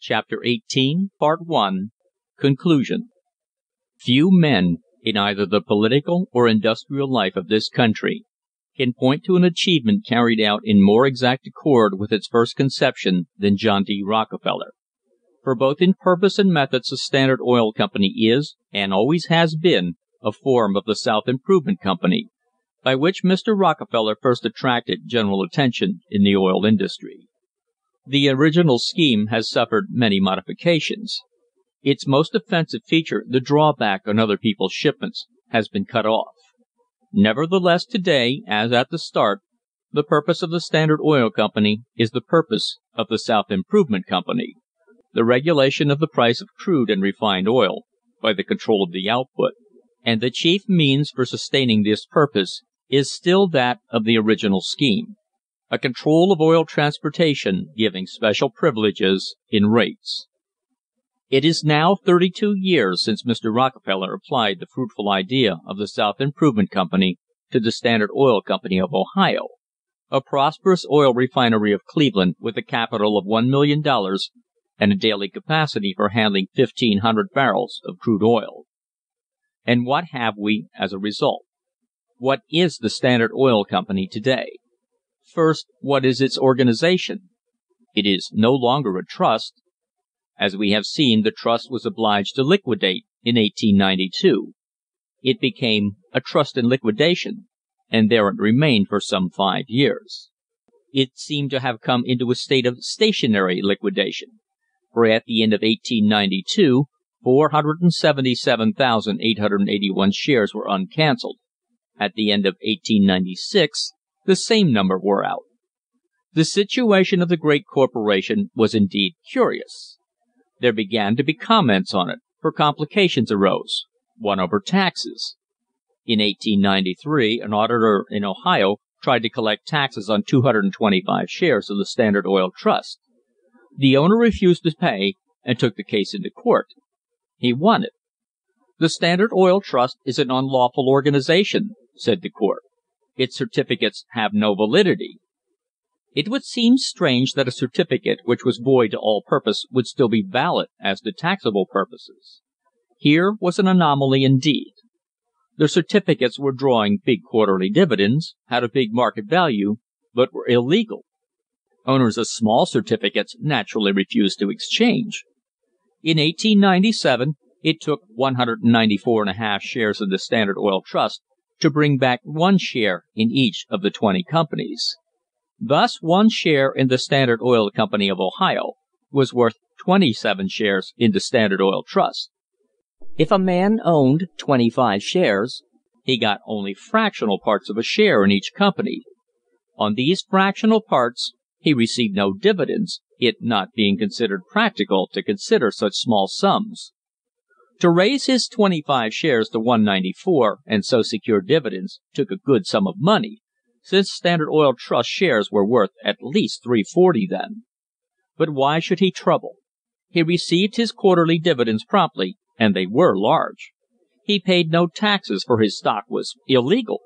CHAPTER XVIII CONCLUSION Few men, in either the political or industrial life of this country, can point to an achievement carried out in more exact accord with its first conception than John D. Rockefeller; for both in purpose and methods the Standard Oil Company is, and always has been, a form of the South Improvement Company, by which Mr. Rockefeller first attracted general attention in the oil industry. The original scheme has suffered many modifications. Its most offensive feature, the drawback on other people's shipments, has been cut off. Nevertheless to day, as at the start, the purpose of the Standard Oil Company is the purpose of the South Improvement Company the regulation of the price of crude and refined oil by the control of the output and the chief means for sustaining this purpose is still that of the original scheme a control of oil transportation giving special privileges in rates. It is now thirty two years since Mr. Rockefeller applied the fruitful idea of the South Improvement Company to the Standard Oil Company of Ohio, a prosperous oil refinery of Cleveland with a capital of $1,000,000 and a daily capacity for handling 1,500 barrels of crude oil. And what have we as a result? What is the Standard Oil Company to day? First, what is its organisation? It is no longer a trust. As we have seen, the trust was obliged to liquidate in 1892. It became a trust in liquidation, and there it remained for some five years. It seemed to have come into a state of stationary liquidation, for at the end of 1892 477,881 shares were uncancelled; at the end of 1896 the same number were out. The situation of the great corporation was indeed curious. There began to be comments on it, for complications arose one over taxes. In 1893 an auditor in Ohio tried to collect taxes on 225 shares of the Standard Oil Trust. The owner refused to pay and took the case into court. He won it. "The Standard Oil Trust is an unlawful organisation," said the court. "Its certificates have no validity." It would seem strange that a certificate which was void to all purpose would still be valid as to taxable purposes. Here was an anomaly indeed. The certificates were drawing big quarterly dividends, had a big market value, but were illegal. Owners of small certificates naturally refused to exchange. In 1897 it took 194 shares of the Standard Oil Trust to bring back one share in each of the twenty companies. Thus one share in the Standard Oil Company of Ohio was worth twenty seven shares in the Standard Oil Trust. If a man owned twenty five shares, he got only fractional parts of a share in each company. On these fractional parts he received no dividends, it not being considered practical to consider such small sums. To raise his twenty five shares to 194 and so secure dividends took a good sum of money, since Standard Oil Trust shares were worth at least 340 then. But why should he trouble? He received his quarterly dividends promptly, and they were large. He paid no taxes, for his stock was illegal.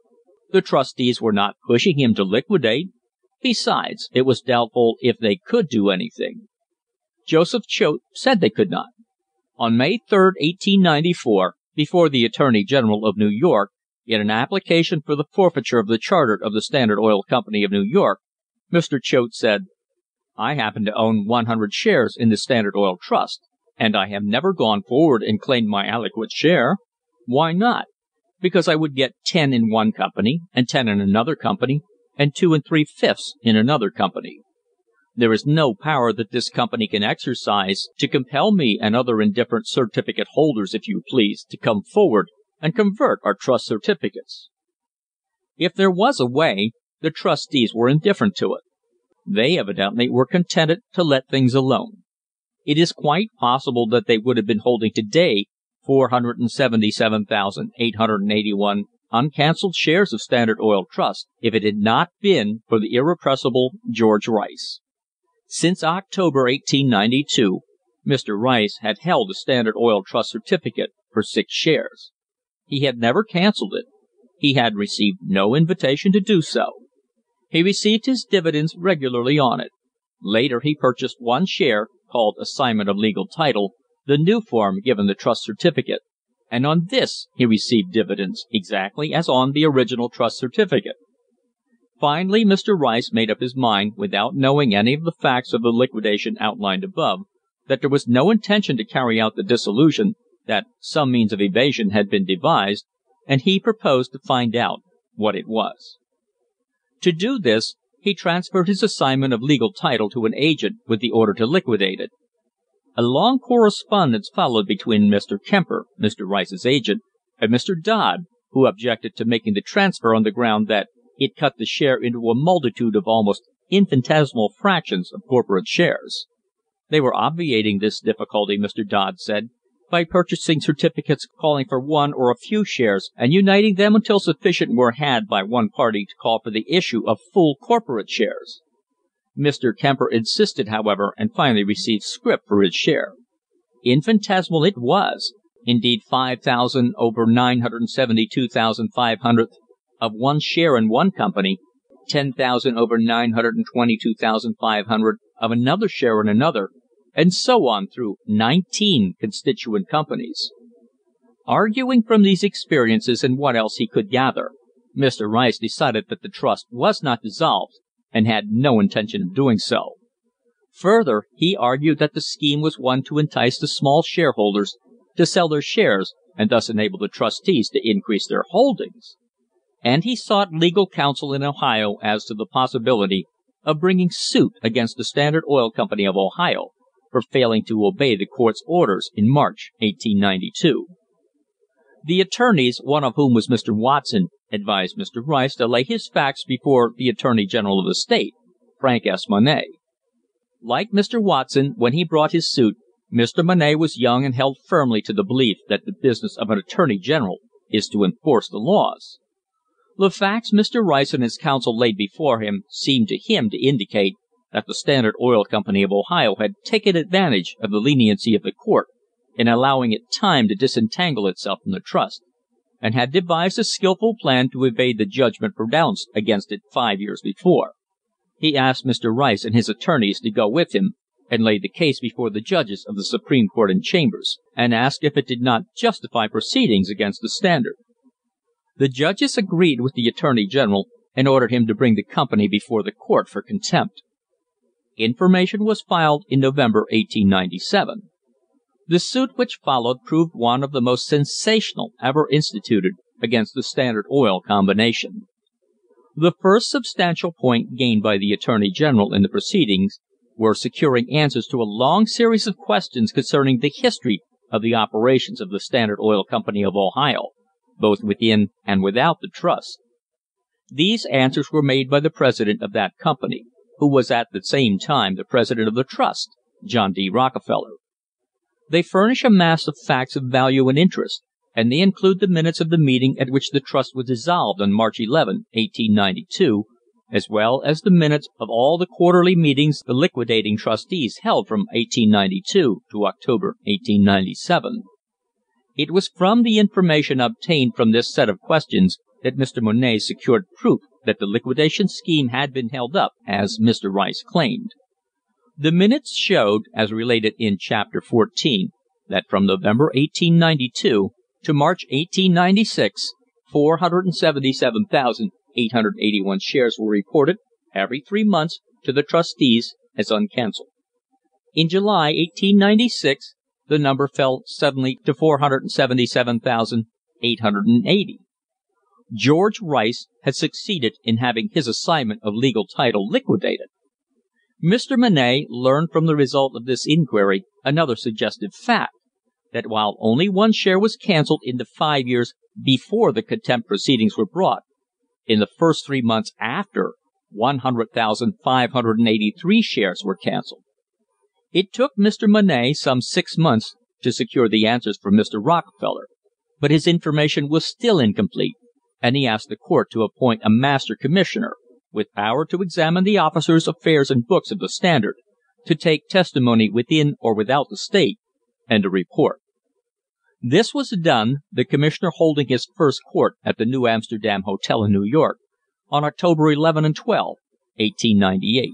The trustees were not pushing him to liquidate. Besides, it was doubtful if they could do anything. Joseph Choate said they could not. On May 3, 1894, before the attorney general of New York, in an application for the forfeiture of the charter of the Standard Oil Company of New York, Mr. Choate said: "I happen to own 100 shares in the Standard Oil Trust, and I have never gone forward and claimed my aliquot share. Why not? Because I would get ten in one company, and ten in another company, and two and three fifths in another company. There is no power that this company can exercise to compel me and other indifferent certificate holders, if you please, to come forward and convert our trust certificates." If there was a way, the trustees were indifferent to it. They evidently were contented to let things alone. It is quite possible that they would have been holding to day 477,881 uncancelled shares of Standard Oil Trust if it had not been for the irrepressible George Rice. Since October, 1892, Mr. Rice had held a Standard Oil Trust certificate for six shares. He had never cancelled it. He had received no invitation to do so. He received his dividends regularly on it. Later he purchased one share, called assignment of legal title, the new form given the trust certificate, and on this he received dividends exactly as on the original trust certificate. Finally Mr. Rice made up his mind, without knowing any of the facts of the liquidation outlined above, that there was no intention to carry out the dissolution, that some means of evasion had been devised, and he proposed to find out what it was. To do this he transferred his assignment of legal title to an agent with the order to liquidate it. A long correspondence followed between Mr. Kemper, Mr. Rice's agent, and Mr. Dodd, who objected to making the transfer on the ground that it cut the share into a multitude of almost infinitesimal fractions of corporate shares. They were obviating this difficulty, Mr. Dodd said, by purchasing certificates calling for one or a few shares and uniting them until sufficient were had by one party to call for the issue of full corporate shares. Mr. Kemper insisted, however, and finally received scrip for his share. Infinitesimal it was, indeed 5,000 over nine hundred seventy-two thousand five hundredth of one share in one company, ten thousand over nine hundred twenty two thousand five hundred of another share in another, and so on through nineteen constituent companies. Arguing from these experiences and what else he could gather, Mr. Rice decided that the trust was not dissolved and had no intention of doing so. Further, he argued that the scheme was one to entice the small shareholders to sell their shares and thus enable the trustees to increase their holdings and he sought legal counsel in Ohio as to the possibility of bringing suit against the Standard Oil Company of Ohio for failing to obey the court's orders in March, 1892. The attorneys, one of whom was Mr. Watson, advised Mr. Rice to lay his facts before the attorney general of the state, Frank S. Monnett. Like Mr. Watson, when he brought his suit, Mr. Monnett was young and held firmly to the belief that the business of an attorney general is to enforce the laws. The facts Mr. Rice and his counsel laid before him seemed to him to indicate that the Standard Oil Company of Ohio had taken advantage of the leniency of the court in allowing it time to disentangle itself from the trust, and had devised a skilful plan to evade the judgment pronounced against it five years before. He asked Mr. Rice and his attorneys to go with him and lay the case before the judges of the Supreme Court in chambers, and asked if it did not justify proceedings against the Standard. The judges agreed with the attorney general and ordered him to bring the company before the court for contempt. Information was filed in November, 1897. The suit which followed proved one of the most sensational ever instituted against the Standard Oil Combination. The first substantial point gained by the attorney general in the proceedings were securing answers to a long series of questions concerning the history of the operations of the Standard Oil Company of Ohio both within and without the trust. These answers were made by the president of that company, who was at the same time the president of the trust, John D. Rockefeller. They furnish a mass of facts of value and interest, and they include the minutes of the meeting at which the trust was dissolved on March 11, 1892, as well as the minutes of all the quarterly meetings the liquidating trustees held from 1892 to October, 1897. It was from the information obtained from this set of questions that Mr. Monnett secured proof that the liquidation scheme had been held up, as Mr. Rice claimed. The minutes showed, as related in Chapter XIV, that from November, 1892, to March, 1896, 477,881 shares were reported every three months to the trustees as uncancelled. In July, 1896, the number fell suddenly to 477,880. George Rice had succeeded in having his assignment of legal title liquidated. Mr. Monnett learned from the result of this inquiry another suggestive fact, that while only one share was cancelled in the five years before the contempt proceedings were brought, in the first three months after 100,583 shares were cancelled. It took Mr. Monnett some six months to secure the answers from Mr. Rockefeller, but his information was still incomplete, and he asked the court to appoint a master commissioner, with power to examine the officers, affairs and books of the Standard, to take testimony within or without the state, and to report. This was done, the commissioner holding his first court at the New Amsterdam Hotel in New York, on October 11 and 12, 1898.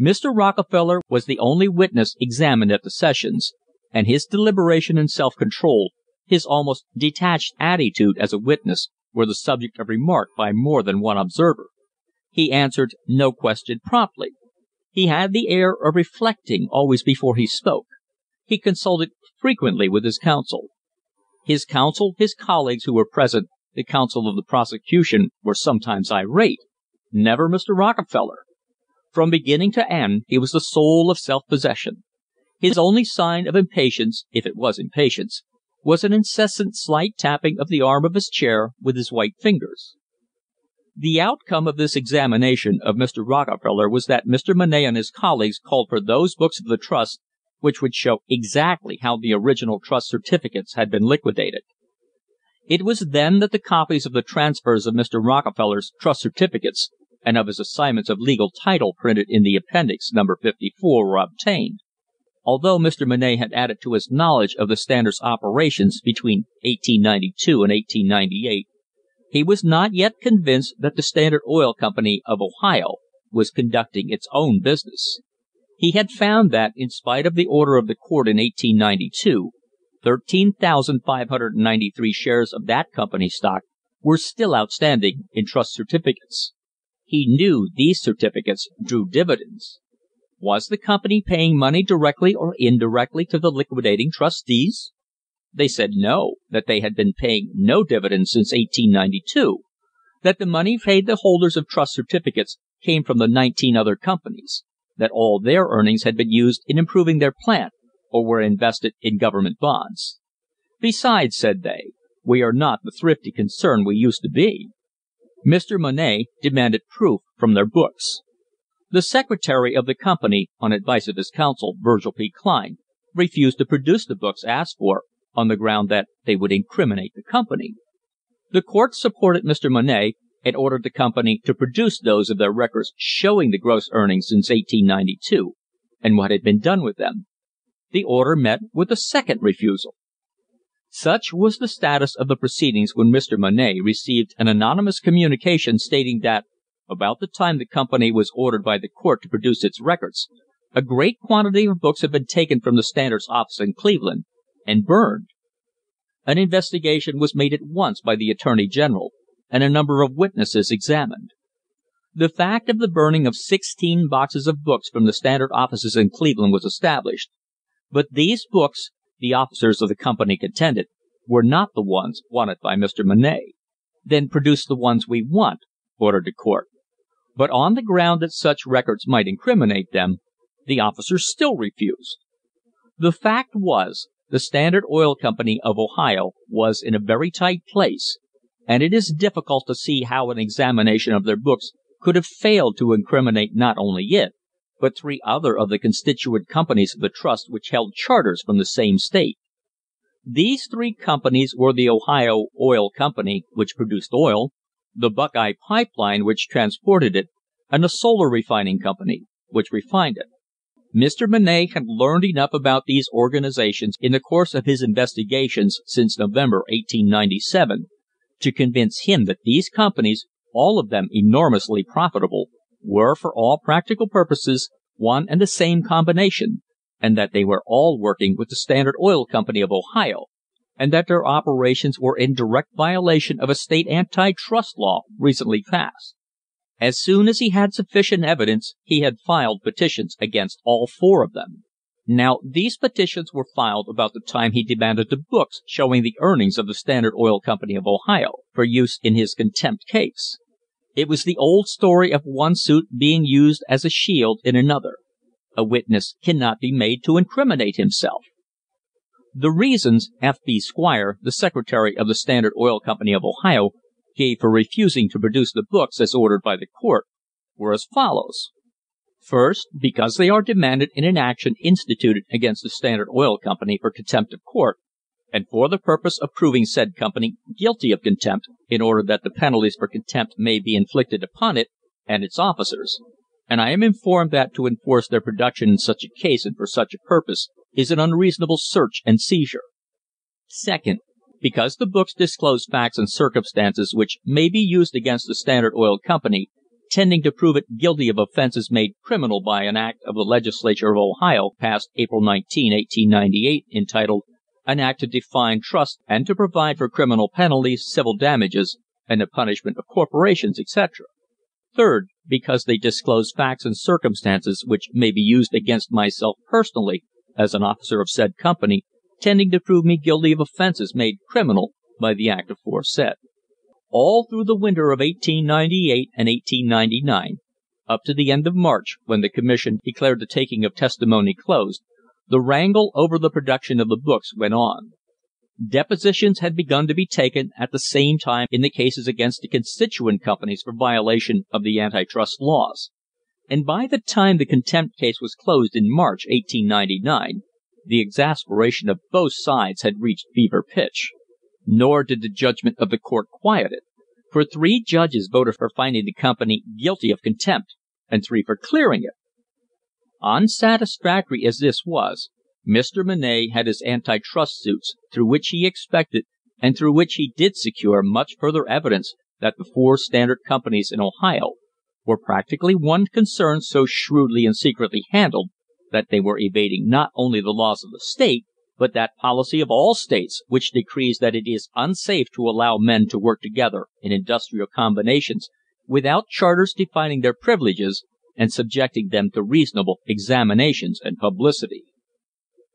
Mr. Rockefeller was the only witness examined at the sessions, and his deliberation and self control, his almost detached attitude as a witness, were the subject of remark by more than one observer. He answered no question promptly. He had the air of reflecting always before he spoke. He consulted frequently with his counsel. His counsel, his colleagues who were present, the counsel of the prosecution, were sometimes irate never Mr. Rockefeller. From beginning to end he was the soul of self possession. His only sign of impatience, if it was impatience, was an incessant slight tapping of the arm of his chair with his white fingers. The outcome of this examination of Mr. Rockefeller was that Mr. Monnett and his colleagues called for those books of the trust which would show exactly how the original trust certificates had been liquidated. It was then that the copies of the transfers of Mr. Rockefeller's trust certificates and of his assignments of legal title printed in the Appendix Number 54 were obtained. Although Mr. Monnett had added to his knowledge of the Standard's operations between 1892 and 1898, he was not yet convinced that the Standard Oil Company of Ohio was conducting its own business. He had found that, in spite of the order of the court in 1892, 13,593 shares of that company's stock were still outstanding in trust certificates. He knew these certificates drew dividends. Was the company paying money directly or indirectly to the liquidating trustees? They said no, that they had been paying no dividends since 1892; that the money paid the holders of trust certificates came from the nineteen other companies; that all their earnings had been used in improving their plant or were invested in government bonds. Besides, said they, we are not the thrifty concern we used to be. Mr. Monnett demanded proof from their books. The secretary of the company, on advice of his counsel, Virgil P. Kline, refused to produce the books asked for, on the ground that they would incriminate the company. The court supported Mr. Monnett, and ordered the company to produce those of their records showing the gross earnings since 1892, and what had been done with them. The order met with a second refusal. Such was the status of the proceedings when Mr. Monnett received an anonymous communication stating that, about the time the company was ordered by the court to produce its records, a great quantity of books had been taken from the Standard's office in Cleveland and burned. An investigation was made at once by the attorney general, and a number of witnesses examined. The fact of the burning of sixteen boxes of books from the Standard offices in Cleveland was established, but these books the officers of the company contended, were not the ones wanted by Mr. Monnett. "Then produce the ones we want," ordered the court. But on the ground that such records might incriminate them, the officers still refused. The fact was, the Standard Oil Company of Ohio was in a very tight place, and it is difficult to see how an examination of their books could have failed to incriminate not only it, but three other of the constituent companies of the trust which held charters from the same state. These three companies were the Ohio Oil Company, which produced oil, the Buckeye Pipe Line, which transported it, and the Solar Refining Company, which refined it. Mr. Monnett had learned enough about these organisations in the course of his investigations since November, 1897, to convince him that these companies, all of them enormously profitable, were, for all practical purposes, one and the same combination, and that they were all working with the Standard Oil Company of Ohio, and that their operations were in direct violation of a state anti trust law recently passed. As soon as he had sufficient evidence he had filed petitions against all four of them. Now these petitions were filed about the time he demanded the books showing the earnings of the Standard Oil Company of Ohio, for use in his contempt case. It was the old story of one suit being used as a shield in another. A witness cannot be made to incriminate himself. The reasons F. B. Squire, the secretary of the Standard Oil Company of Ohio, gave for refusing to produce the books as ordered by the court were as follows: First, because they are demanded in an action instituted against the Standard Oil Company for contempt of court and for the purpose of proving said company guilty of contempt, in order that the penalties for contempt may be inflicted upon it and its officers; and I am informed that to enforce their production in such a case and for such a purpose is an unreasonable search and seizure. Second, because the books disclose facts and circumstances which may be used against the Standard Oil Company tending to prove it guilty of offences made criminal by an act of the Legislature of Ohio passed April 19, 1898, entitled "An act to define trusts and to provide for criminal penalties, civil damages, and the punishment of corporations, etc." Third, because they disclose facts and circumstances which may be used against myself personally as an officer of said company, tending to prove me guilty of offences made criminal by the act aforesaid. All through the winter of 1898 and 1899, up to the end of March, when the Commission declared the taking of testimony closed, the wrangle over the production of the books went on. Depositions had begun to be taken at the same time in the cases against the constituent companies for violation of the anti trust laws, and by the time the contempt case was closed in March, 1899, the exasperation of both sides had reached fever pitch. Nor did the judgment of the court quiet it, for three judges voted for finding the company guilty of contempt and three for clearing it. Unsatisfactory as this was, Mr. Monnett had his anti trust suits, through which he expected, and through which he did secure, much further evidence that the four Standard companies in Ohio were practically one concern so shrewdly and secretly handled that they were evading not only the laws of the state, but that policy of all states which decrees that it is unsafe to allow men to work together in industrial combinations without charters defining their privileges and subjecting them to reasonable examinations and publicity.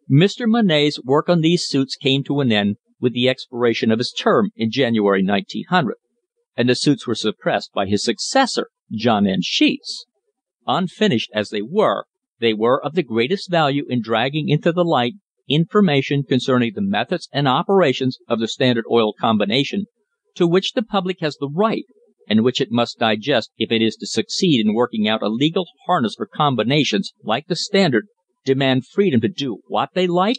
Mr. Monnett's work on these suits came to an end with the expiration of his term in January, 1900, and the suits were suppressed by his successor, John N. Sheets. Unfinished as they were, they were of the greatest value in dragging into the light information concerning the methods and operations of the Standard Oil Combination to which the public has the right, and which it must digest if it is to succeed in working out a legal harness for combinations like the Standard demand freedom to do what they like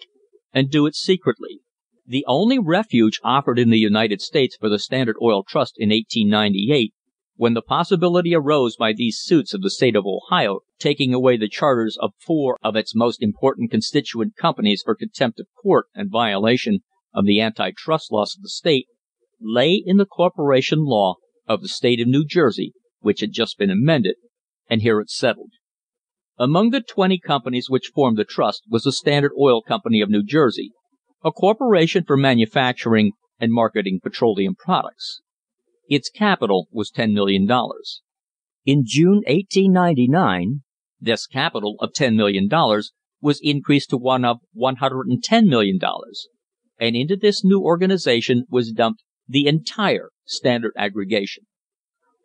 and do it secretly. The only refuge offered in the United States for the Standard Oil Trust in 1898 when the possibility arose by these suits of the state of Ohio taking away the charters of four of its most important constituent companies for contempt of court and violation of the anti trust laws of the state, lay in the corporation law of the state of New Jersey, which had just been amended, and here it settled. Among the twenty companies which formed the trust was the Standard Oil Company of New Jersey, a corporation for manufacturing and marketing petroleum products. Its capital was $10,000,000. In June, 1899, this capital of $10,000,000 was increased to one of $110,000,000, and into this new organisation was dumped the entire Standard aggregation.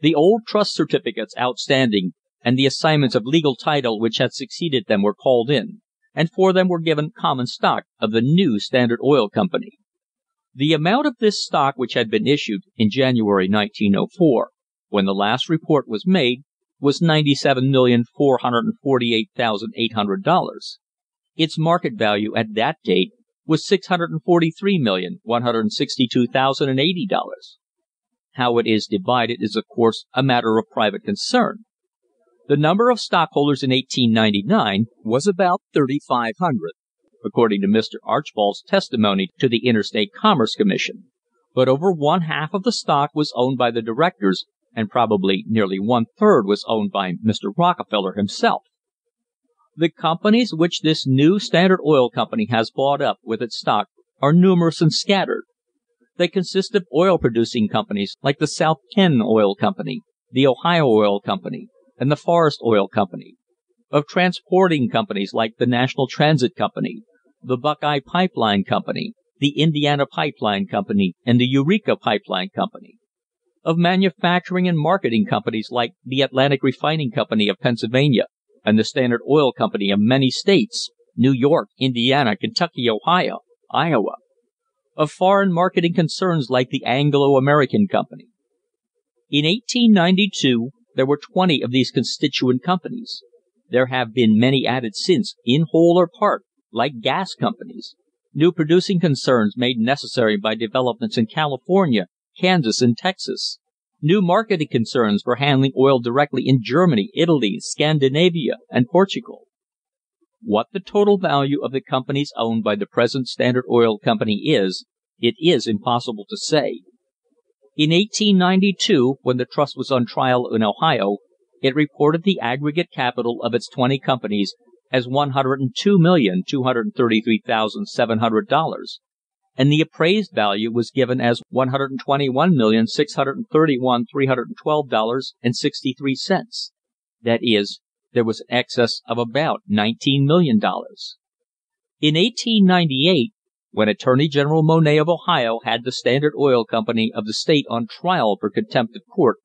The old trust certificates outstanding and the assignments of legal title which had succeeded them were called in, and for them were given common stock of the new Standard Oil Company. The amount of this stock which had been issued in January, 1904, when the last report was made, was $97,448,800. Its market value at that date was $643,162,080. How it is divided is of course a matter of private concern. The number of stockholders in 1899 was about 3,500 according to Mr. Archbold's testimony to the Interstate Commerce Commission, but over one half of the stock was owned by the directors, and probably nearly one third was owned by Mr. Rockefeller himself. The companies which this new Standard Oil Company has bought up with its stock are numerous and scattered. They consist of oil producing companies like the South Penn Oil Company, the Ohio Oil Company, and the Forest Oil Company; of transporting companies like the National Transit Company, the Buckeye Pipe Line Company, the Indiana Pipe Line Company, and the Eureka Pipe Line Company; of manufacturing and marketing companies like the Atlantic Refining Company of Pennsylvania and the Standard Oil Company of many states New York, Indiana, Kentucky, Ohio, Iowa; of foreign marketing concerns like the Anglo American Company. In 1892 there were twenty of these constituent companies. There have been many added since, in whole or part like gas companies; new producing concerns made necessary by developments in California, Kansas, and Texas; new marketing concerns for handling oil directly in Germany, Italy, Scandinavia, and Portugal. What the total value of the companies owned by the present Standard Oil Company is, it is impossible to say. In 1892, when the trust was on trial in Ohio, it reported the aggregate capital of its twenty companies as $102,233,700, and the appraised value was given as $121,631,312.63 that is, there was an excess of about $19,000,000. In 1898, when Attorney General Monnett of Ohio had the Standard Oil Company of the state on trial for contempt of court,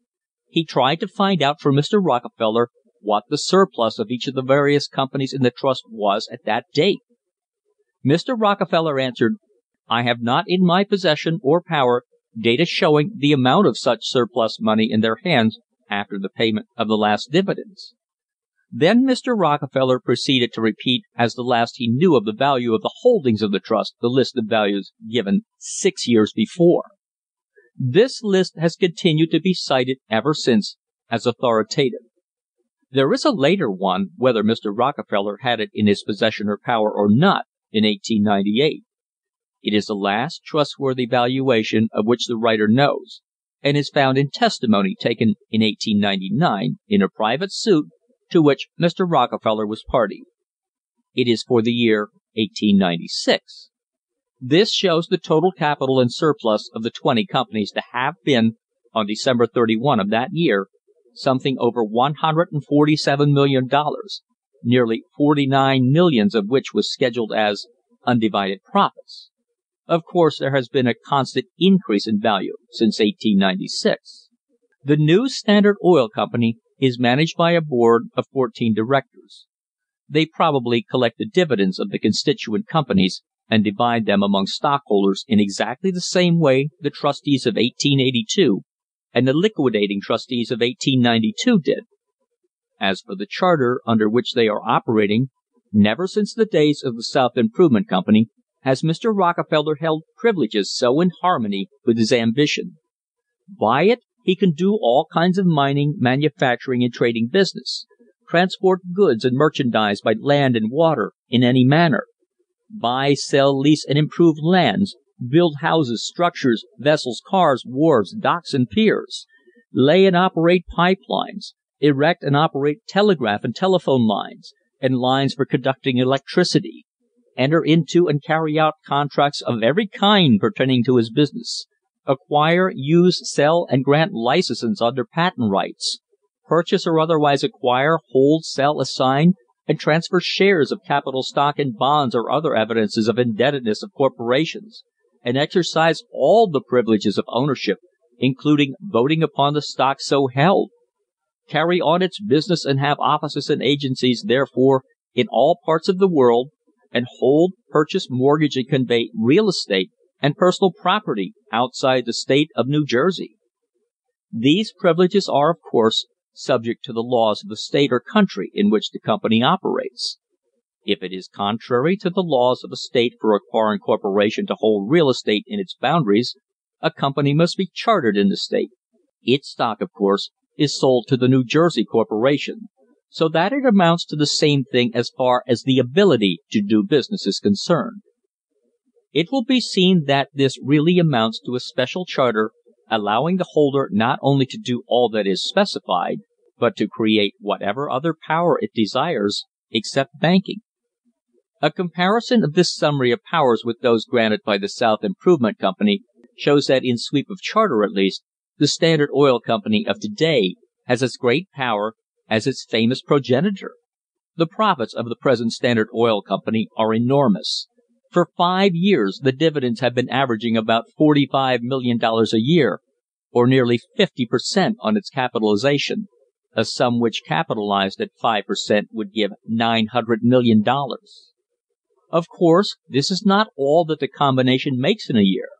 he tried to find out from Mr. Rockefeller what the surplus of each of the various companies in the trust was at that date. Mr. Rockefeller answered, "I have not in my possession or power data showing the amount of such surplus money in their hands after the payment of the last dividends." Then Mr. Rockefeller proceeded to repeat as the last he knew of the value of the holdings of the trust the list of values given six years before. This list has continued to be cited ever since as authoritative. There is a later one, whether Mr. Rockefeller had it in his possession or power or not, in 1898. It is the last trustworthy valuation of which the writer knows, and is found in testimony taken in 1899 in a private suit to which Mr. Rockefeller was party. It is for the year 1896. This shows the total capital and surplus of the twenty companies to have been, on December 31 of that year, something over $147,000,000, nearly forty nine millions of which was scheduled as "undivided profits." Of course there has been a constant increase in value since 1896. The new Standard Oil Company is managed by a board of fourteen directors. They probably collect the dividends of the constituent companies and divide them among stockholders in exactly the same way the trustees of 1882 and the liquidating trustees of 1892 did. As for the charter under which they are operating, never since the days of the South Improvement Company has Mr. Rockefeller held privileges so in harmony with his ambition. By it he can do all kinds of mining, manufacturing and trading business; transport goods and merchandise by land and water in any manner; buy, sell, lease and improve lands, build houses, structures, vessels, cars, wharves, docks and piers; lay and operate pipe lines; erect and operate telegraph and telephone lines, and lines for conducting electricity; enter into and carry out contracts of every kind pertaining to his business acquire, use, sell and grant licenses under patent rights; purchase or otherwise acquire, hold, sell, assign, and transfer shares of capital stock and bonds or other evidences of indebtedness of corporations, and exercise all the privileges of ownership, including voting upon the stock so held; carry on its business and have offices and agencies therefor in all parts of the world, and hold, purchase, mortgage and convey real estate and personal property outside the state of New Jersey. These privileges are, of course, subject to the laws of the state or country in which the company operates. If it is contrary to the laws of a state for a foreign corporation to hold real estate in its boundaries, a company must be chartered in the state. Its stock, of course, is sold to the New Jersey corporation, so that it amounts to the same thing as far as the ability to do business is concerned. It will be seen that this really amounts to a special charter allowing the holder not only to do all that is specified, but to create whatever other power it desires, except banking. A comparison of this summary of powers with those granted by the South Improvement Company shows that in sweep of charter at least, the Standard Oil Company of to day has as great power as its famous progenitor. The profits of the present Standard Oil Company are enormous. For five years the dividends have been averaging about $45,000,000 a year, or nearly fifty per cent, on its capitalization, a sum which capitalized at five per cent, would give $900,000,000. Of course, this is not all that the combination makes in a year.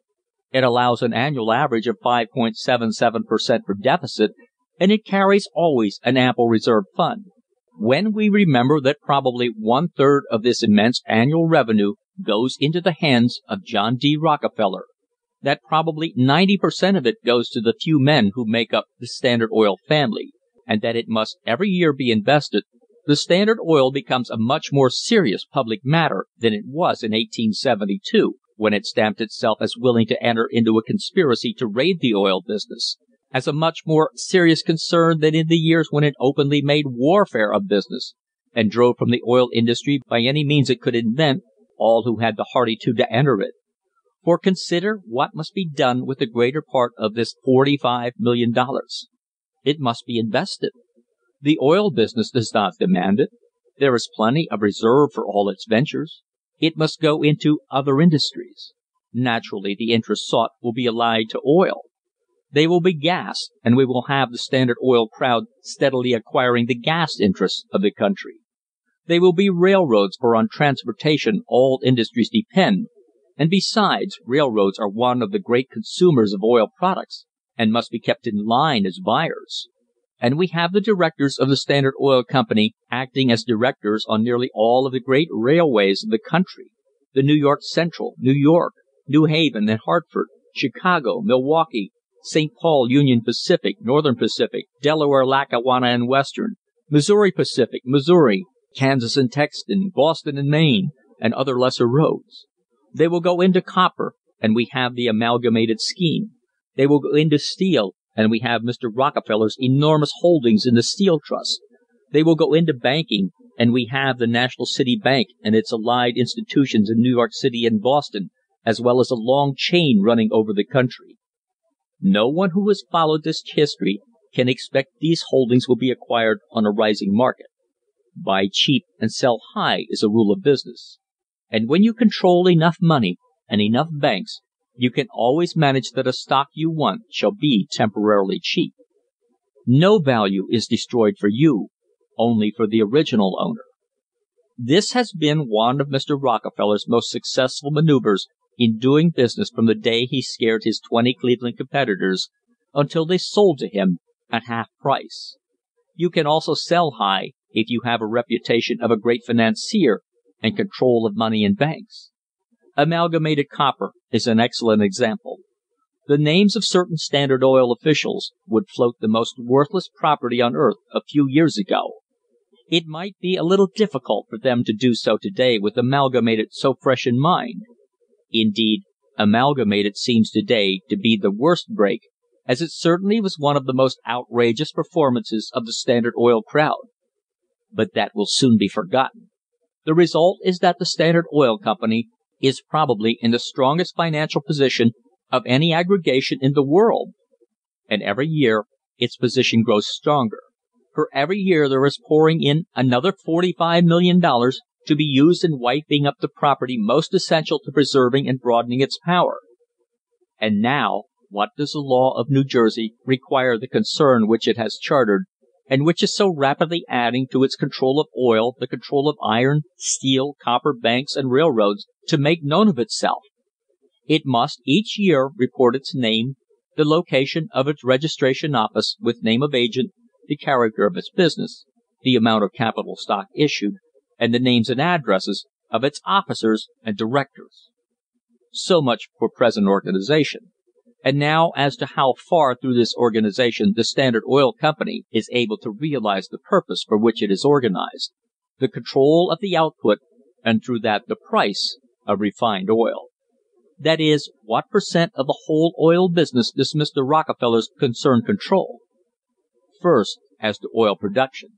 It allows an annual average of 5.77 per cent, for deficit, and it carries always an ample reserve fund. When we remember that probably one third of this immense annual revenue goes into the hands of John D. Rockefeller, that probably ninety per cent, of it goes to the few men who make up the Standard Oil family, and that it must every year be invested, the Standard Oil becomes a much more serious public matter than it was in 1872, when it stamped itself as willing to enter into a conspiracy to raid the oil business, as a much more serious concern than in the years when it openly made warfare of business and drove from the oil industry by any means it could invent all who had the hardihood to enter it. For consider what must be done with the greater part of this $45,000,000. It must be invested. The oil business does not demand it. There is plenty of reserve for all its ventures. It must go into other industries. Naturally the interests sought will be allied to oil. They will be gas, and we will have the Standard Oil crowd steadily acquiring the gas interests of the country. They will be railroads, for on transportation all industries depend, and besides, railroads are one of the great consumers of oil products, and must be kept in line as buyers. And we have the directors of the Standard Oil Company acting as directors on nearly all of the great railways of the country the New York Central, New York, New Haven and Hartford, Chicago, Milwaukee, St. Paul, Union Pacific, Northern Pacific, Delaware, Lackawanna and Western, Missouri Pacific, Missouri, Kansas and Texas, Boston and Maine, and other lesser roads. They will go into copper, and we have the Amalgamated scheme. They will go into steel, and we have Mr. Rockefeller's enormous holdings in the Steel Trust. They will go into banking, and we have the National City Bank and its allied institutions in New York City and Boston, as well as a long chain running over the country. No one who has followed this history can expect these holdings will be acquired on a rising market. Buy cheap and sell high is a rule of business. And when you control enough money and enough banks you can always manage that a stock you want shall be temporarily cheap. No value is destroyed for you, only for the original owner. This has been one of Mr. Rockefeller's most successful manoeuvres in doing business from the day he scared his twenty Cleveland competitors until they sold to him at half price. You can also sell high if you have a reputation of a great financier and control of money in banks. Amalgamated Copper is an excellent example. The names of certain Standard Oil officials would float the most worthless property on earth a few years ago. It might be a little difficult for them to do so to day with Amalgamated so fresh in mind. Indeed, Amalgamated seems to day to be the worst break, as it certainly was one of the most outrageous performances of the Standard Oil crowd. But that will soon be forgotten. The result is that the Standard Oil Company is probably in the strongest financial position of any aggregation in the world. And every year its position grows stronger, for every year there is pouring in another $45,000,000 to be used in wiping up the property most essential to preserving and broadening its power. And now, what does the law of New Jersey require the concern which it has chartered and which is so rapidly adding to its control of oil the control of iron, steel, copper, banks, and railroads, to make known of itself. It must each year report its name, the location of its registration office, with name of agent, the character of its business, the amount of capital stock issued, and the names and addresses of its officers and directors. So much for present organisation. And now as to how far through this organisation the Standard Oil Company is able to realise the purpose for which it is organised the control of the output, and through that the price, of refined oil. That is, what per cent, of the whole oil business does Mr. Rockefeller's concern control? First, as to oil production.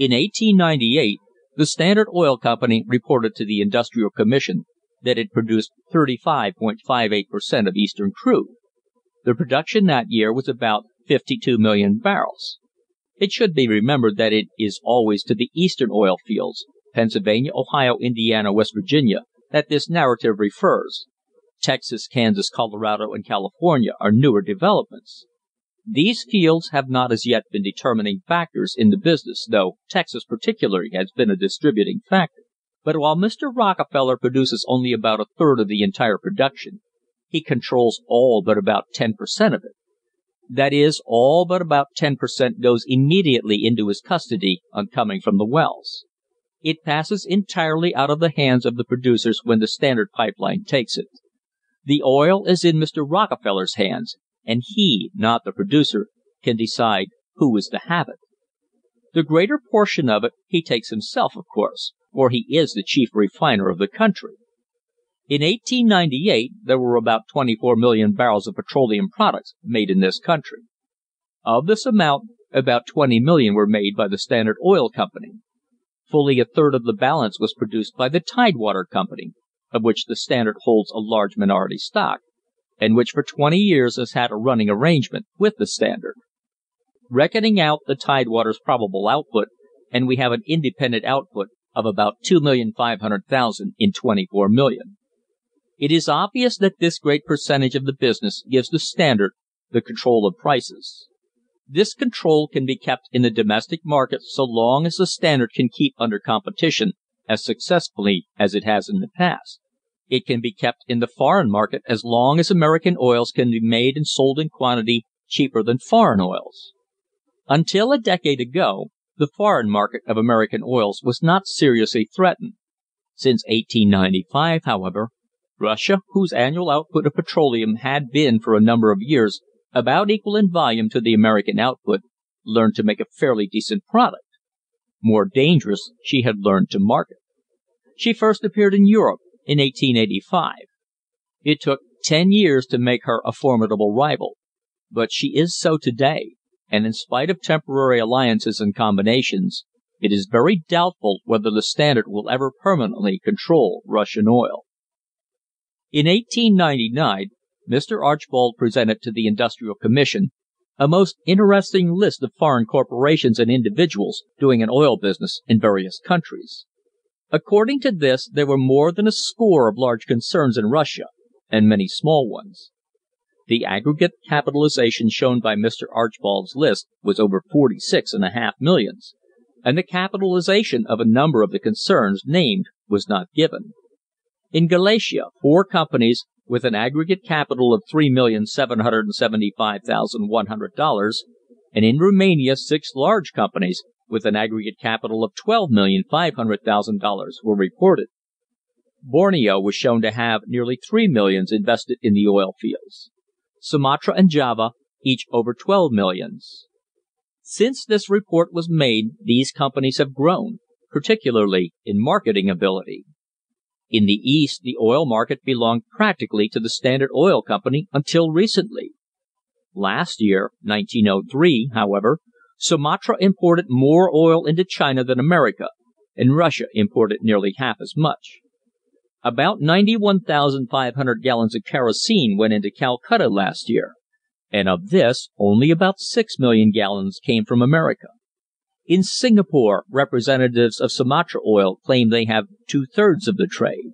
In 1898 the Standard Oil Company reported to the Industrial Commission that it produced 35.58 per cent, of Eastern crude. The production that year was about 52,000,000 barrels. It should be remembered that it is always to the Eastern oil fields Pennsylvania, Ohio, Indiana, West Virginia that this narrative refers. Texas, Kansas, Colorado, and California are newer developments. These fields have not as yet been determining factors in the business, though Texas particularly has been a distributing factor. But while Mr. Rockefeller produces only about a third of the entire production, he controls all but about ten per cent, of it. That is, all but about ten per cent, goes immediately into his custody on coming from the wells. It passes entirely out of the hands of the producers when the Standard Pipe Line takes it. The oil is in Mr. Rockefeller's hands, and he, not the producer, can decide who is to have it. The greater portion of it he takes himself, of course for he is the chief refiner of the country. In 1898 there were about 24,000,000 barrels of petroleum products made in this country. Of this amount about twenty million were made by the Standard Oil Company. Fully a third of the balance was produced by the Tidewater Company, of which the Standard holds a large minority stock, and which for twenty years has had a running arrangement with the Standard. Reckoning out the Tidewater's probable output, and we have an independent output of about 2,500,000 in twenty four million. It is obvious that this great percentage of the business gives the Standard the control of prices. This control can be kept in the domestic market so long as the Standard can keep under competition as successfully as it has in the past. It can be kept in the foreign market as long as American oils can be made and sold in quantity cheaper than foreign oils. Until a decade ago the foreign market of American oils was not seriously threatened. Since 1895, however, Russia, whose annual output of petroleum had been for a number of years about equal in volume to the American output, learned to make a fairly decent product. More dangerous, she had learned to market. She first appeared in Europe in 1885. It took ten years to make her a formidable rival, but she is so to day, and in spite of temporary alliances and combinations, it is very doubtful whether the Standard will ever permanently control Russian oil. In 1899 Mr. Archbold presented to the Industrial Commission a most interesting list of foreign corporations and individuals doing an oil business in various countries. According to this there were more than a score of large concerns in Russia, and many small ones. The aggregate capitalization shown by Mr. Archbold's list was over forty six and a half millions, and the capitalization of a number of the concerns named was not given. In Galicia four companies with an aggregate capital of $3,775,100, and in Roumania six large companies with an aggregate capital of $12,500,000 were reported. Borneo was shown to have nearly three millions invested in the oil fields. Sumatra and Java each over twelve millions. Since this report was made these companies have grown, particularly in marketing ability. In the East the oil market belonged practically to the Standard Oil Company until recently. Last year (1903), however, Sumatra imported more oil into China than America, and Russia imported nearly half as much. About 91,500 gallons of kerosene went into Calcutta last year, and of this only about 6,000,000 gallons came from America. In Singapore representatives of Sumatra Oil claim they have two thirds of the trade.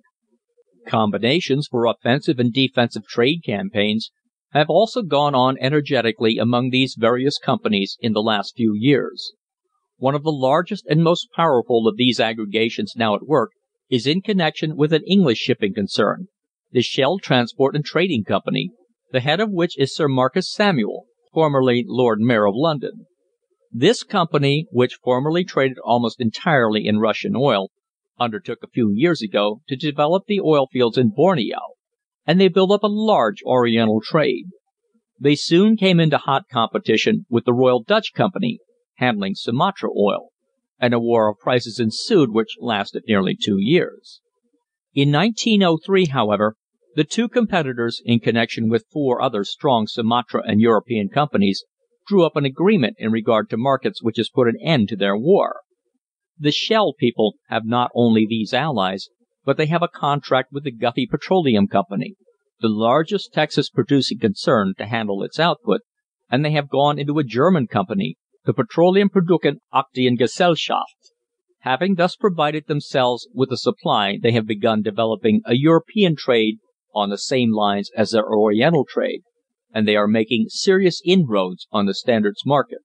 Combinations for offensive and defensive trade campaigns have also gone on energetically among these various companies in the last few years. One of the largest and most powerful of these aggregations now at work is in connection with an English shipping concern, the Shell Transport and Trading Company, the head of which is Sir Marcus Samuel, formerly Lord Mayor of London. This company, which formerly traded almost entirely in Russian oil, undertook a few years ago to develop the oil fields in Borneo, and they built up a large Oriental trade. They soon came into hot competition with the Royal Dutch Company, handling Sumatra oil, and a war of prices ensued which lasted nearly two years. In 1903, however, the two competitors, in connection with four other strong Sumatra and European companies, drew up an agreement in regard to markets which has put an end to their war. The Shell people have not only these allies, but they have a contract with the Guffey Petroleum Company, the largest Texas producing concern, to handle its output, and they have gone into a German company, the Petroleum Produkten Aktiengesellschaft. Having thus provided themselves with a supply they have begun developing a European trade on the same lines as their Oriental trade and they are making serious inroads on the Standard's market.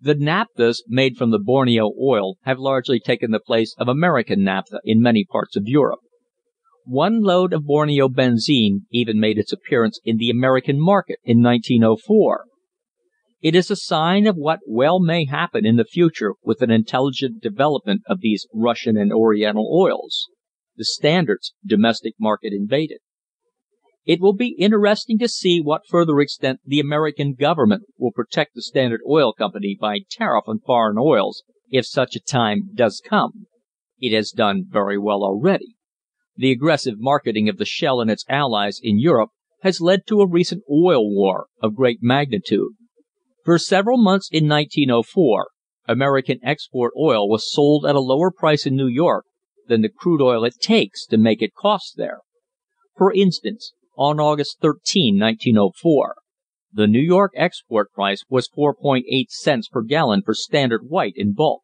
The naphthas made from the Borneo oil have largely taken the place of American naphtha in many parts of Europe. One load of Borneo benzine even made its appearance in the American market in 1904. It is a sign of what well may happen in the future with an intelligent development of these Russian and Oriental oils the Standard's domestic market invaded. It will be interesting to see to what further extent the American government will protect the Standard Oil Company by tariff on foreign oils if such a time does come. It has done very well already. The aggressive marketing of the Shell and its allies in Europe has led to a recent oil war of great magnitude. For several months in 1904 American export oil was sold at a lower price in New York than the crude oil it takes to make it cost there. For instance, on August 13, 1904, the New York export price was 4.80 cents per gallon for Standard white in bulk.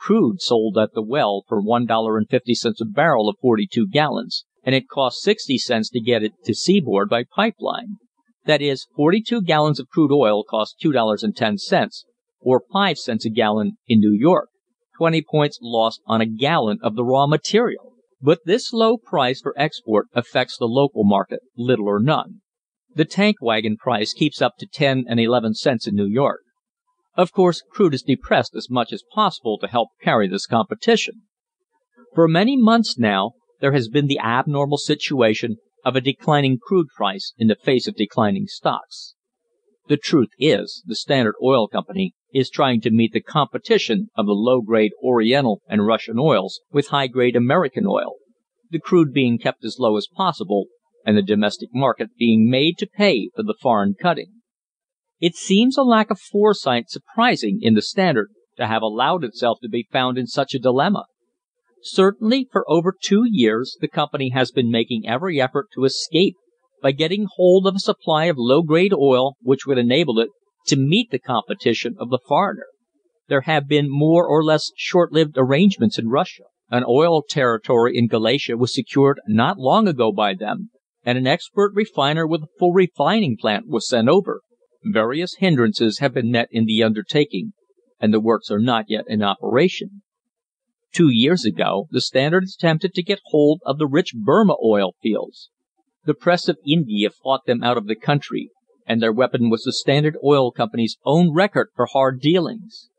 Crude sold at the well for $1.50 a barrel of 42 gallons, and it cost 60 cents to get it to seaboard by pipe line. That is, 42 gallons of crude oil cost $2.10, or 5 cents a gallon in New York twenty points lost on a gallon of the raw material! But this low price for export affects the local market little or none. The tank wagon price keeps up to ten and eleven cents in New York. Of course, crude is depressed as much as possible to help carry this competition. For many months now there has been the abnormal situation of a declining crude price in the face of declining stocks. The truth is, the Standard Oil Company is trying to meet the competition of the low grade Oriental and Russian oils with high grade American oil, the crude being kept as low as possible and the domestic market being made to pay for the foreign cutting. It seems a lack of foresight surprising in the Standard to have allowed itself to be found in such a dilemma. Certainly for over two years the company has been making every effort to escape by getting hold of a supply of low grade oil which would enable it to meet the competition of the foreigner. There have been more or less short lived arrangements in Russia. An oil territory in Galicia was secured not long ago by them, and an expert refiner with a full refining plant was sent over. Various hindrances have been met in the undertaking, and the works are not yet in operation. Two years ago the Standard attempted to get hold of the rich Burma oil fields. The press of India fought them out of the country, and their weapon was the Standard Oil Company's own record for hard dealings.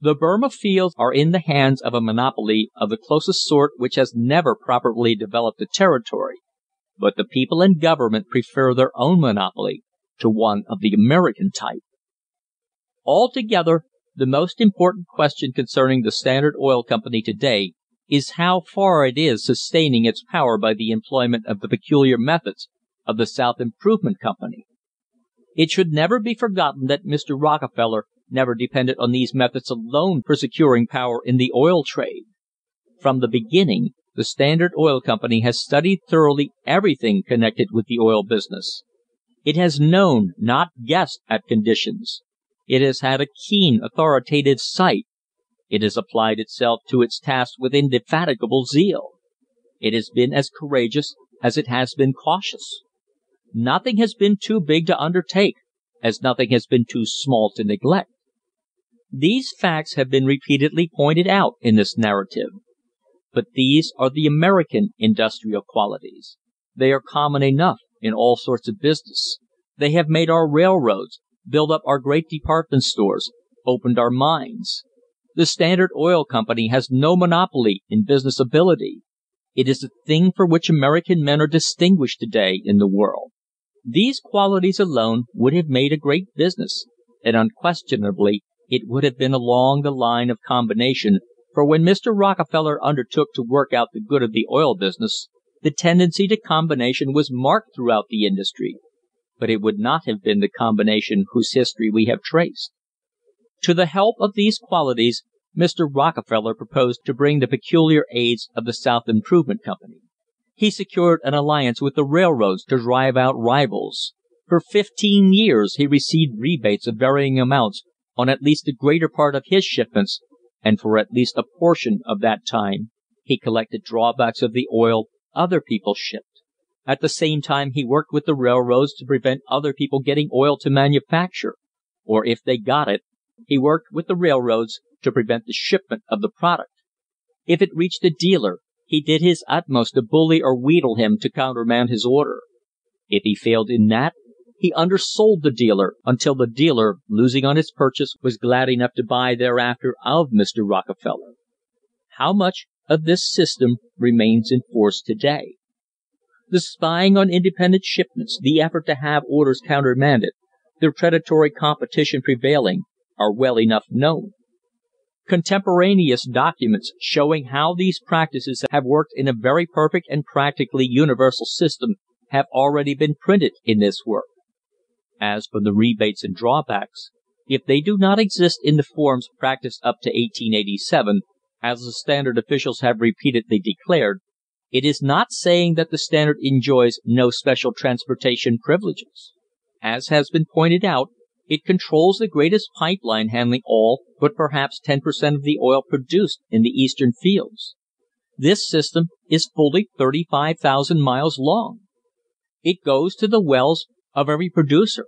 The Burma fields are in the hands of a monopoly of the closest sort which has never properly developed the territory, but the people and government prefer their own monopoly to one of the American type. Altogether, the most important question concerning the Standard Oil Company to day is how far it is sustaining its power by the employment of the peculiar methods of the South Improvement Company. It should never be forgotten that Mr. Rockefeller never depended on these methods alone for securing power in the oil trade. From the beginning the Standard Oil Company has studied thoroughly everything connected with the oil business. It has known, not guessed at conditions. It has had a keen, authoritative sight it has applied itself to its task with indefatigable zeal. It has been as courageous as it has been cautious. Nothing has been too big to undertake, as nothing has been too small to neglect. These facts have been repeatedly pointed out in this narrative. But these are the American industrial qualities. They are common enough in all sorts of business. They have made our railroads, built up our great department stores, opened our mines. The Standard Oil Company has no monopoly in business ability. It is the thing for which American men are distinguished to day in the world. These qualities alone would have made a great business, and unquestionably it would have been along the line of combination, for when Mr. Rockefeller undertook to work out the good of the oil business, the tendency to combination was marked throughout the industry, but it would not have been the combination whose history we have traced. To the help of these qualities Mr. Rockefeller proposed to bring the peculiar aids of the South Improvement Company. He secured an alliance with the railroads to drive out rivals. For fifteen years he received rebates of varying amounts on at least the greater part of his shipments, and for at least a portion of that time he collected drawbacks of the oil other people shipped. At the same time he worked with the railroads to prevent other people getting oil to manufacture, or if they got it he worked with the railroads to prevent the shipment of the product. If it reached a dealer, he did his utmost to bully or wheedle him to countermand his order. If he failed in that, he undersold the dealer until the dealer, losing on his purchase, was glad enough to buy thereafter of Mr. Rockefeller. How much of this system remains in force to day? The spying on independent shipments, the effort to have orders countermanded, the predatory competition prevailing, are well enough known. Contemporaneous documents showing how these practices have worked in a very perfect and practically universal system have already been printed in this work. As for the rebates and drawbacks, If they do not exist in the forms practised up to 1887, as the Standard officials have repeatedly declared, it is not saying that the Standard enjoys no special transportation privileges. As has been pointed out, it controls the greatest pipe line handling all but perhaps ten per cent, of the oil produced in the Eastern fields. This system is fully 35,000 miles long. It goes to the wells of every producer,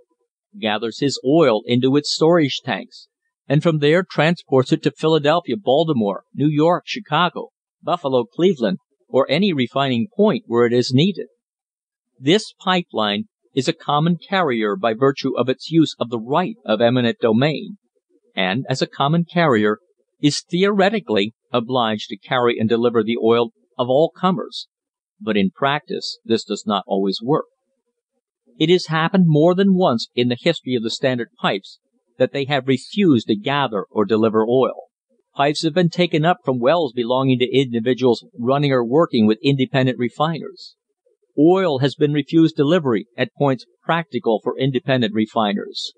gathers his oil into its storage tanks, and from there transports it to Philadelphia, Baltimore, New York, Chicago, Buffalo, Cleveland, or any refining point where it is needed. This pipe line is a common carrier by virtue of its use of the right of eminent domain, and, as a common carrier, is theoretically obliged to carry and deliver the oil of all comers, but in practice this does not always work. It has happened more than once in the history of the Standard pipes that they have refused to gather or deliver oil. Pipes have been taken up from wells belonging to individuals running or working with independent refiners. Oil has been refused delivery at points practical for independent refiners.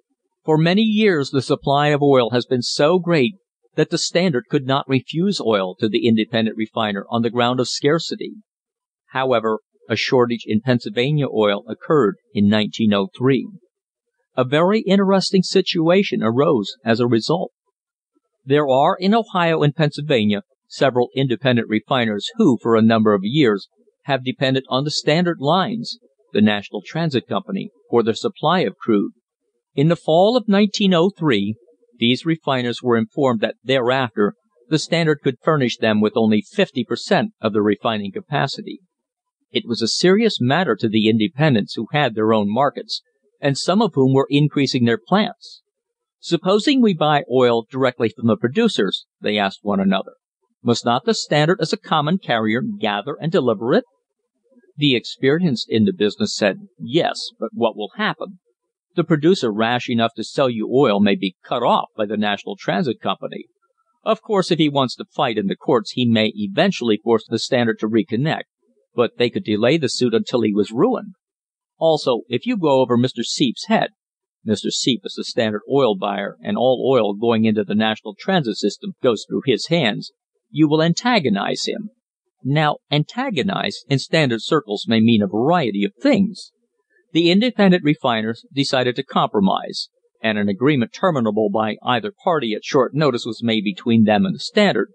For many years the supply of oil has been so great that the Standard could not refuse oil to the independent refiner on the ground of scarcity. However, a shortage in Pennsylvania oil occurred in 1903. A very interesting situation arose as a result. There are in Ohio and Pennsylvania several independent refiners who, for a number of years, have depended on the Standard lines the National Transit Company for their supply of crude. In the fall of 1903 these refiners were informed that thereafter the Standard could furnish them with only fifty per cent, of their refining capacity. It was a serious matter to the independents who had their own markets, and some of whom were increasing their plants. "Supposing we buy oil directly from the producers," they asked one another, "must not the Standard as a common carrier gather and deliver it?" The experienced in the business said, "Yes, but what will happen? The producer rash enough to sell you oil may be cut off by the National Transit Company. Of course if he wants to fight in the courts he may eventually force the Standard to reconnect, but they could delay the suit until he was ruined. Also, if you go over Mr. Seep's head Mr. Seep is the Standard oil buyer and all oil going into the National Transit system goes through his hands you will antagonize him. Now antagonize in Standard circles may mean a variety of things. The independent refiners decided to compromise, and an agreement terminable by either party at short notice was made between them and the Standard,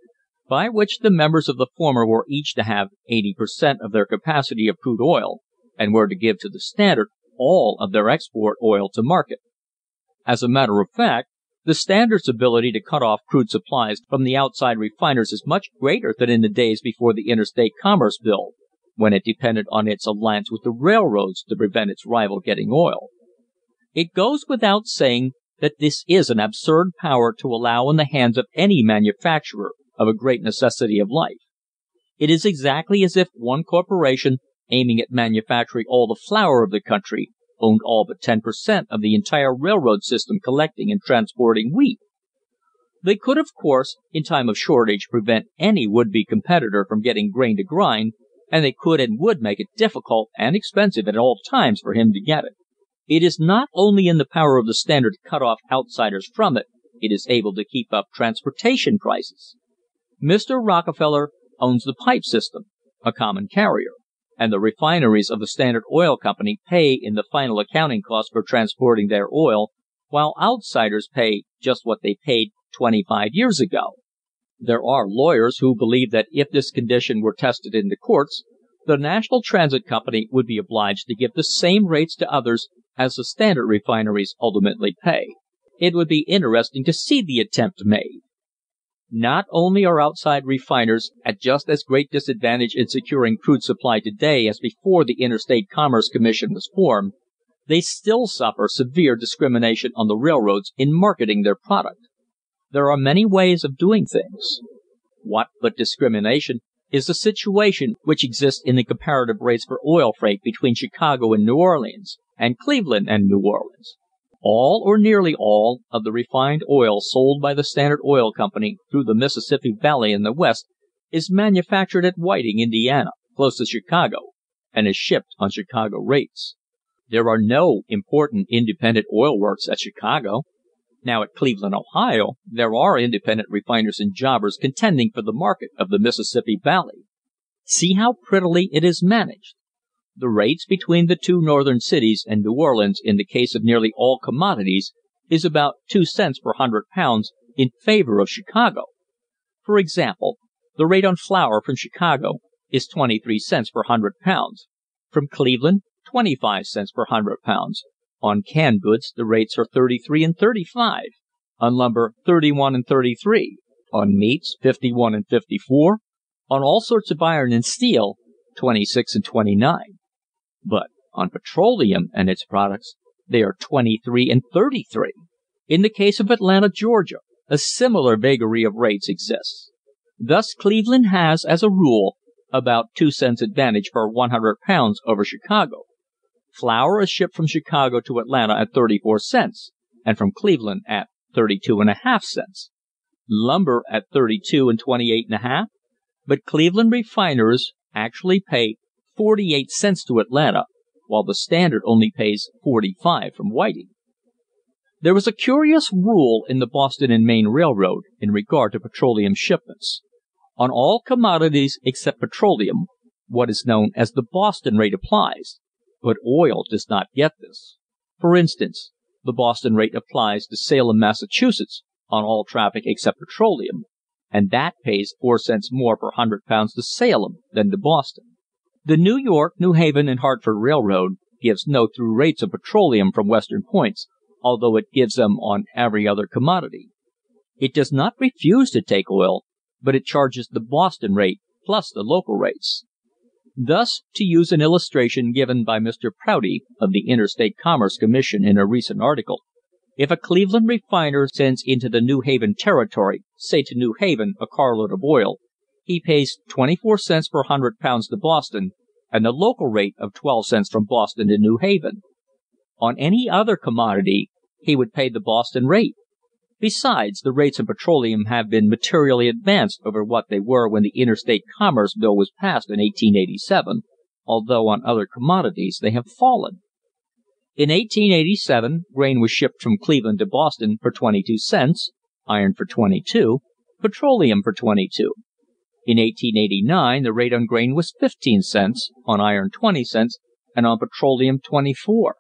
by which the members of the former were each to have eighty per cent, of their capacity of crude oil, and were to give to the Standard all of their export oil to market. As a matter of fact, the Standard's ability to cut off crude supplies from the outside refiners is much greater than in the days before the Interstate Commerce Bill when it depended on its alliance with the railroads to prevent its rival getting oil. It goes without saying that this is an absurd power to allow in the hands of any manufacturer of a great necessity of life. It is exactly as if one corporation, aiming at manufacturing all the flour of the country, owned all but ten per cent, of the entire railroad system collecting and transporting wheat. They could, of course, in time of shortage prevent any would be competitor from getting grain to grind and they could and would make it difficult and expensive at all times for him to get it. It is not only in the power of the Standard to cut off outsiders from it, it is able to keep up transportation prices. Mr. Rockefeller owns the pipe system a common carrier and the refineries of the Standard Oil Company pay in the final accounting cost for transporting their oil, while outsiders pay just what they paid twenty five years ago. There are lawyers who believe that if this condition were tested in the courts, the National Transit Company would be obliged to give the same rates to others as the Standard refineries ultimately pay. It would be interesting to see the attempt made. Not only are outside refiners at just as great disadvantage in securing crude supply to day as before the Interstate Commerce Commission was formed, they still suffer severe discrimination on the railroads in marketing their product. There are many ways of doing things. What but discrimination is the situation which exists in the comparative rates for oil freight between Chicago and New Orleans, and Cleveland and New Orleans. All, or nearly all, of the refined oil sold by the Standard Oil Company through the Mississippi Valley in the West is manufactured at Whiting, Indiana, close to Chicago, and is shipped on Chicago rates. There are no important independent oil works at Chicago. Now at Cleveland, Ohio, there are independent refiners and jobbers contending for the market of the Mississippi Valley. See how prettily it is managed. The rates between the two northern cities and New Orleans in the case of nearly all commodities is about two cents per hundred pounds in favour of Chicago. For example, the rate on flour from Chicago is twenty three cents per hundred pounds; from Cleveland, twenty five cents per hundred pounds; on canned goods the rates are thirty three and thirty five; on lumber, thirty one and thirty three; on meats, fifty one and fifty four; on all sorts of iron and steel, twenty six and twenty nine. But on petroleum and its products they are twenty three and thirty three. In the case of Atlanta, Georgia, a similar vagary of rates exists. Thus Cleveland has, as a rule, about two cents advantage per 100 pounds over Chicago. Flour is shipped from Chicago to Atlanta at thirty four cents, and from Cleveland at thirty two and a half cents; lumber at thirty two and twenty eight and a half, but Cleveland refiners actually pay forty eight cents to Atlanta, while the Standard only pays forty five from Whiting. There is a curious rule in the Boston and Maine Railroad in regard to petroleum shipments. On all commodities except petroleum, what is known as the Boston rate applies, but oil does not get this. For instance, the Boston rate applies to Salem, Massachusetts, on all traffic except petroleum, and that pays four cents more per hundred pounds to Salem than to Boston. The New York, New Haven and Hartford Railroad gives no through rates of petroleum from western points, although it gives them on every other commodity. It does not refuse to take oil, but it charges the Boston rate plus the local rates. Thus, to use an illustration given by Mr. Prouty, of the Interstate Commerce Commission, in a recent article, if a Cleveland refiner sends into the New Haven territory, say to New Haven, a carload of oil, he pays twenty four cents per hundred pounds to Boston, and the local rate of twelve cents from Boston to New Haven. On any other commodity he would pay the Boston rate. Besides, the rates on petroleum have been materially advanced over what they were when the Interstate Commerce Bill was passed in 1887, although on other commodities they have fallen. In 1887 grain was shipped from Cleveland to Boston for twenty two cents, iron for twenty two, petroleum for twenty two. In 1889 the rate on grain was fifteen cents, on iron twenty cents, and on petroleum twenty four.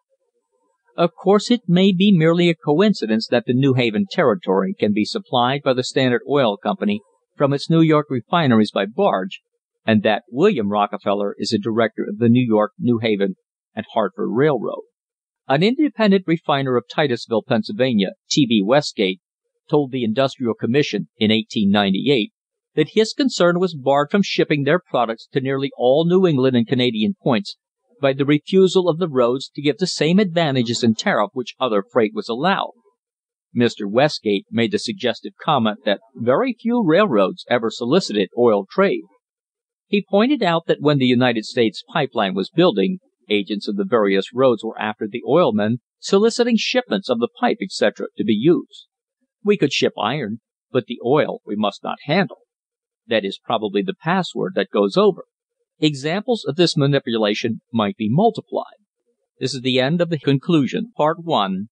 Of course it may be merely a coincidence that the New Haven territory can be supplied by the Standard Oil Company from its New York refineries by barge, and that William Rockefeller is a director of the New York, New Haven and Hartford Railroad. An independent refiner of Titusville, Pennsylvania, T. B. Westgate, told the Industrial Commission in 1898 that his concern was barred from shipping their products to nearly all New England and Canadian points by the refusal of the roads to give the same advantages in tariff which other freight was allowed. Mr. Westgate made the suggestive comment that very few railroads ever solicited oil trade. He pointed out that when the United States Pipe Line was building, agents of the various roads were after the oil men, soliciting shipments of the pipe, etc., to be used. We could ship iron, but the oil we must not handle. That is probably the password that goes over. Examples of this manipulation might be multiplied. This is the end of the conclusion, part one,